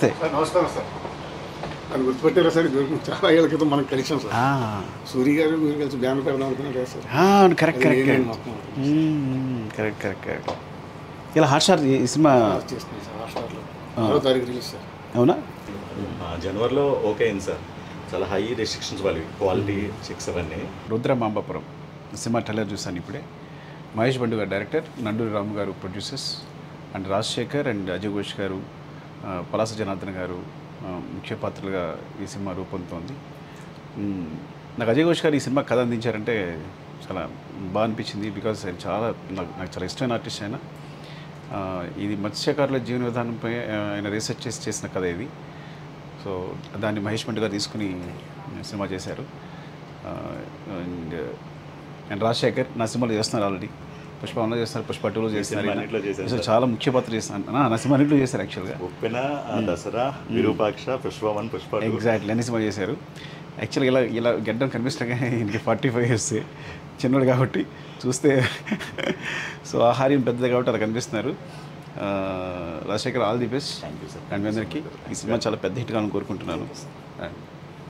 Sir నమస్కారం sir. అది గుర్తుపెట్టారా sir? చాలా ఏళ్ళ క్రితం మనకు కలిసాం సార్. సూర్య గారు మీరు కలిసి బ్యాన్ పెడదాం అనుకున్నారు sir. Correct correct correct. Correct correct ఇలా హాట్ స్టార్ ఈ సినిమా చేస్తున్నాను సార్ హాట్స్టార్లో ఆరో తారీఖు రిలీజ్ సార్. అవునా? జనవరిలో ఓకే అయింది సార్. చాలా హై రెస్ట్రిక్షన్స్ వాళ్ళవి క్వాలిటీ చెక్స్ అవన్నీ. రుద్ర మాంబాపురం సినిమా ట్రైలర్ చూశాను ఇప్పుడే. మహేష్ బండు గారు director Nanduri Ramu garu producers and Rajasekhar and Ajay Ghosh garu Palasa Janardhan గారు ముఖ్య పాత్రలుగా ఈ సినిమా రూపొందుతోంది. నాకు అజయ్ ఘోష్ గారు ఈ సినిమా కథ అందించారంటే చాలా బాగా అనిపించింది బికాజ్ ఆయన చాలా నాకు నాకు చాలా ఇష్టమైన ఆర్టిస్ట్ ఆయన. ఇది మత్స్యకారుల జీవన విధానంపై ఆయన రీసెర్చ్ చేసి చేసిన కథ ఇది. సో దాన్ని మహేష్ బండి గారు తీసుకుని సినిమా చేశారు. అండ్ అండ్ రాజశేఖర్ నా సినిమాలు చేస్తున్నారు ఆల్రెడీ పుష్ప వన్లో చేస్తున్నారు పుష్ప టూలో సో చాలా ముఖ్య పాత్ర చేస్తున్నారు నా- నా సినిమా అన్నింటిలో చేశారు యాక్చువల్గా ఉప్పెన దసరా విరూపాక్ష పుష్ప వన్ పుష్ప ఎగ్జాక్ట్లీ అన్ని సినిమా చేశారు. యాక్చువల్గా ఇలా ఇలా గడ్డం కనిపిస్తుండగా ఈయనకి ఫార్టీ ఫైవ్ ఇయర్స్ చిన్నోడు కాబట్టి చూస్తే సో ఆహార్యం పెద్దది కాబట్టి అలా కనిపిస్తున్నారు. Rajasekhar all the best thank you sir and మీ అందరికీ ఈ సినిమా చాలా పెద్ద హిట్ కావాలని కోరుకుంటున్నాను.